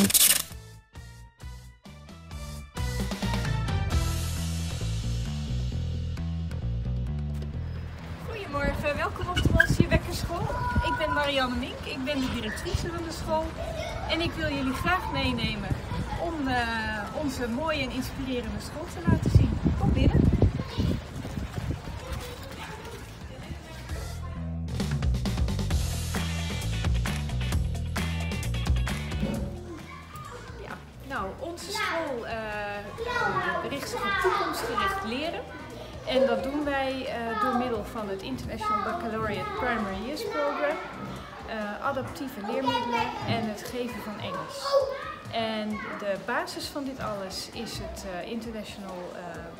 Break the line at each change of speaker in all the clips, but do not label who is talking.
Goedemorgen, welkom op de Monstier Wekkerschool. Ik ben Marianne Mink, ik ben de directrice van de school. En ik wil jullie graag meenemen om uh, onze mooie en inspirerende school te laten zien. Kom binnen. Nou, onze school uh, richt zich op toekomstgericht leren. En dat doen wij uh, door middel van het International Baccalaureate Primary Years Program, uh, adaptieve leermiddelen en het geven van Engels. En de basis van dit alles is het uh, International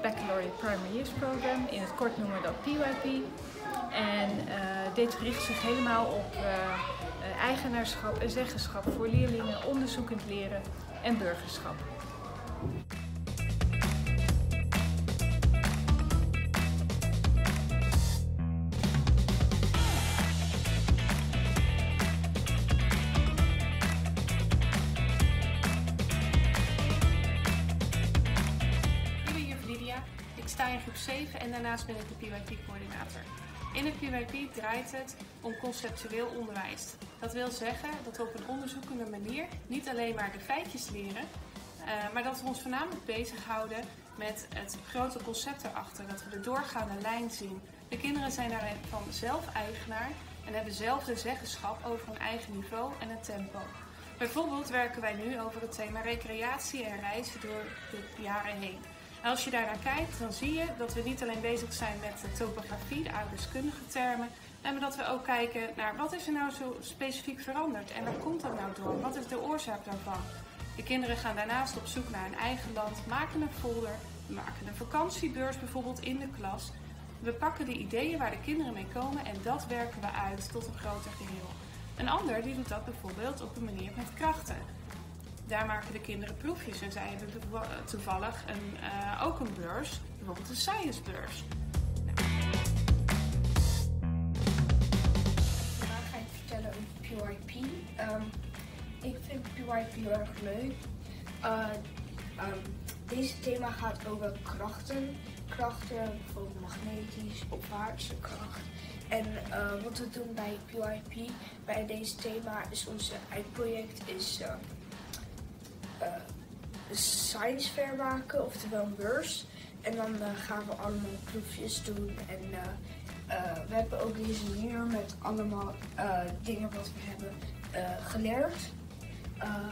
Baccalaureate Primary Years Program, in het kort noemen we dat PYP. En dit richt zich helemaal op eigenaarschap en zeggenschap voor leerlingen, onderzoekend leren en burgerschap.
Sta in groep 7 en daarnaast ben ik de PYP-coördinator. In het PYP draait het om conceptueel onderwijs. Dat wil zeggen dat we op een onderzoekende manier niet alleen maar de feitjes leren, uh, maar dat we ons voornamelijk bezighouden met het grote concept erachter. Dat we de doorgaande lijn zien. De kinderen zijn daarvan zelf eigenaar en hebben zelf de zeggenschap over hun eigen niveau en het tempo. Bijvoorbeeld werken wij nu over het thema recreatie en reizen door de jaren heen. Als je daar naar kijkt, dan zie je dat we niet alleen bezig zijn met de topografie, de ouderskundige termen, maar dat we ook kijken naar wat is er nou zo specifiek veranderd en waar komt dat nou door? Wat is de oorzaak daarvan? De kinderen gaan daarnaast op zoek naar een eigen land, maken een folder, maken een vakantiebeurs bijvoorbeeld in de klas. We pakken de ideeën waar de kinderen mee komen en dat werken we uit tot een groter geheel. Een ander die doet dat bijvoorbeeld op een manier met krachten. Daar maken de kinderen proefjes en zij hebben toevallig een, uh, ook een beurs, bijvoorbeeld een science beurs.
Vandaag ga ik vertellen over PYP. Um, ik vind PYP heel erg leuk. Uh, um, deze thema gaat over krachten. Krachten, bijvoorbeeld magnetisch, opwaartse kracht. En uh, wat we doen bij PYP, bij deze thema, is onze eindproject is science fair maken, oftewel een beurs. En dan gaan we allemaal proefjes doen. En we hebben ook deze hier met allemaal dingen wat we hebben geleerd.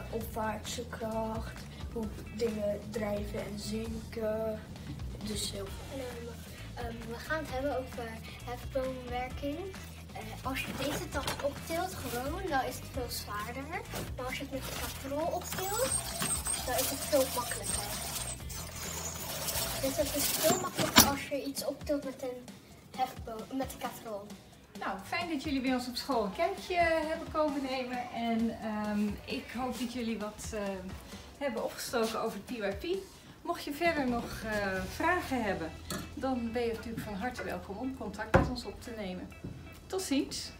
opwaartse kracht, hoe dingen drijven en zinken. Dus heel veel.
Um, we gaan het hebben over hefboomwerking. Uh, als je deze tas optilt gewoon, dan is het veel zwaarder. Maar als je het met de katrol optilt, dan is het veel makkelijker. Dus het is veel makkelijker als je iets optilt met een hefboom, met de katrol.
Nou, fijn dat jullie bij ons op school een kijkje hebben komen nemen. En um, ik hoop dat jullie wat uh, hebben opgestoken over PYP. Mocht je verder nog vragen hebben, dan ben je natuurlijk van harte welkom om contact met ons op te nemen. Tot ziens!